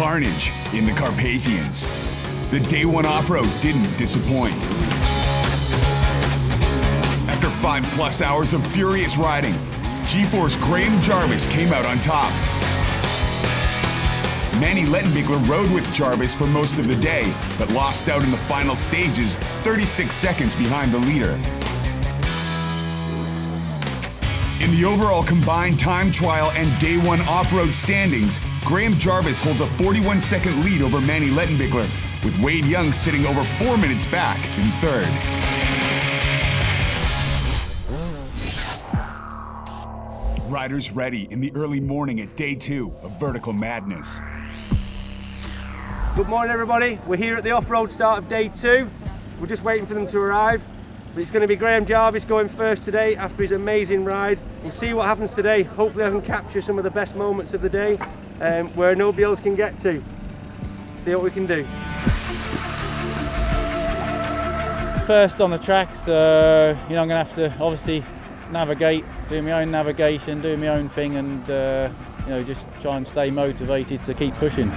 carnage in the Carpathians. The day one off-road didn't disappoint. After five plus hours of furious riding, G-Force Graham Jarvis came out on top. Manny Lettenbichler rode with Jarvis for most of the day, but lost out in the final stages, 36 seconds behind the leader. In the overall combined time trial and day one off-road standings, Graham Jarvis holds a 41 second lead over Manny Lettenbichler, with Wade Young sitting over four minutes back in third. Riders ready in the early morning at day two of Vertical Madness. Good morning everybody, we're here at the off-road start of day two. We're just waiting for them to arrive. But it's going to be Graham Jarvis going first today after his amazing ride. We'll see what happens today. Hopefully I can capture some of the best moments of the day um, where nobody else can get to. See what we can do. First on the track, uh, you know I'm going to have to obviously navigate, do my own navigation, do my own thing and uh, you know just try and stay motivated to keep pushing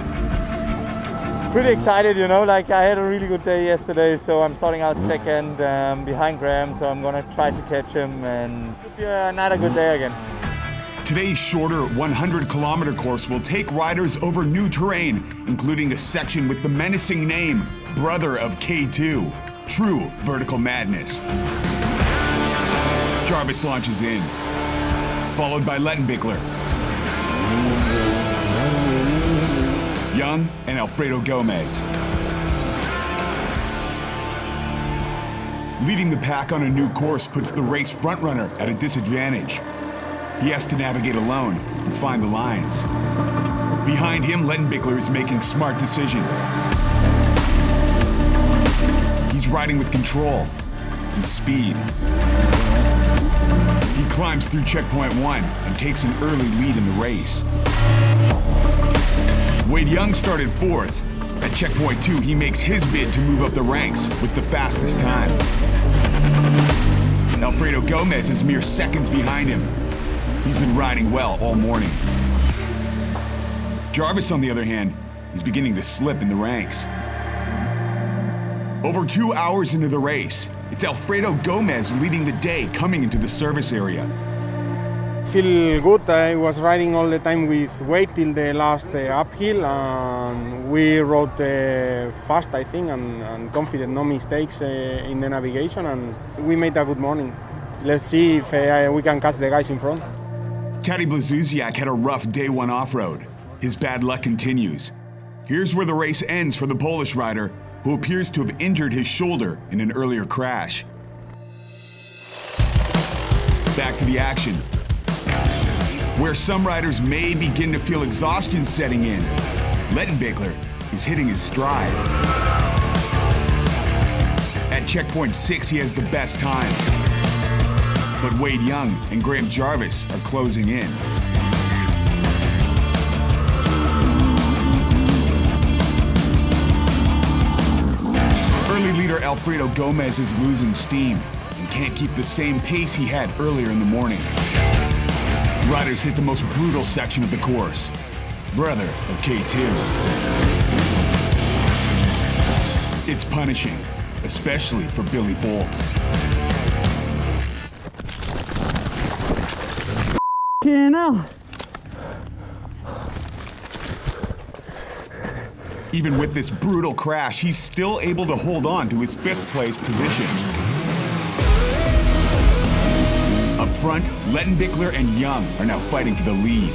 pretty excited, you know, like I had a really good day yesterday, so I'm starting out second um, behind Graham, so I'm gonna try to catch him and it'll be another good day again. Today's shorter 100 kilometer course will take riders over new terrain, including a section with the menacing name, Brother of K2. True vertical madness. Jarvis launches in, followed by Lettenbichler. Young and Alfredo Gomez. Leading the pack on a new course puts the race frontrunner at a disadvantage. He has to navigate alone and find the lines. Behind him, Lettenbichler is making smart decisions. He's riding with control and speed. He climbs through checkpoint one and takes an early lead in the race. Wade Young started fourth. At checkpoint two, he makes his bid to move up the ranks with the fastest time. Alfredo Gomez is mere seconds behind him. He's been riding well all morning. Jarvis, on the other hand, is beginning to slip in the ranks. Over two hours into the race, it's Alfredo Gomez leading the day coming into the service area feel good. I was riding all the time with Wade till the last uh, uphill, and we rode uh, fast, I think, and, and, confident. No mistakes uh, in the navigation, and we made a good morning. Let's see if uh, we can catch the guys in front. Taddy Blazusiak had a rough day one off-road. His bad luck continues. Here's where the race ends for the Polish rider, who appears to have injured his shoulder in an earlier crash. Back to the action where some riders may begin to feel exhaustion setting in. Lettenbichler is hitting his stride. At checkpoint six, he has the best time. But Wade Young and Graham Jarvis are closing in. Early leader Alfredo Gomez is losing steam and can't keep the same pace he had earlier in the morning. Riders hit the most brutal section of the course. Brother of K2. It's punishing, especially for Billy Bolt. You know. Even with this brutal crash, he's still able to hold on to his fifth place position front, Lettenbichler and Young are now fighting for the lead.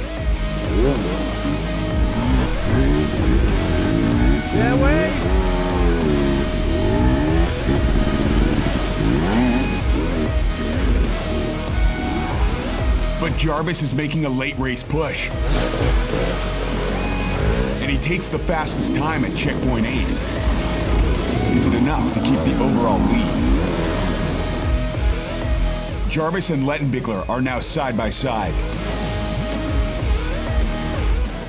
Yeah, wait. But Jarvis is making a late race push. And he takes the fastest time at checkpoint 8. Is it enough to keep the overall lead? Jarvis and Lettenbichler are now side by side.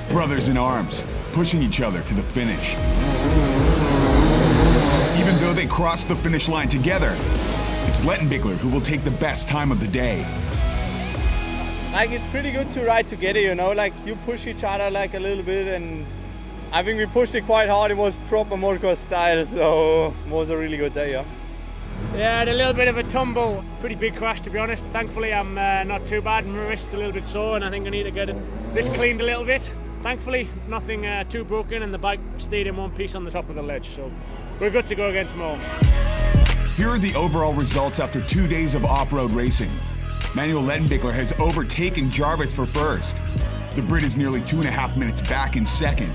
Brothers in arms, pushing each other to the finish. Even though they cross the finish line together, it's Lettenbichler who will take the best time of the day. Like, it's pretty good to ride together, you know? Like, you push each other like a little bit and I think we pushed it quite hard. It was proper motocross style, so it was a really good day. Yeah. Yeah, had a little bit of a tumble, pretty big crash to be honest. Thankfully, I'm uh, not too bad. My wrist's a little bit sore, and I think I need to get this cleaned a little bit. Thankfully, nothing uh, too broken, and the bike stayed in one piece on the top of the ledge, so we're good to go again tomorrow. Here are the overall results after two days of off-road racing. Manuel Lettenbichler has overtaken Jarvis for first. The Brit is nearly two and a half minutes back in second.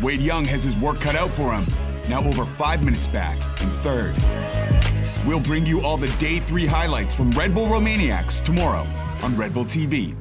Wade Young has his work cut out for him, now over five minutes back in third. We'll bring you all the day three highlights from Red Bull Romaniacs tomorrow on Red Bull TV.